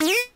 Yeah.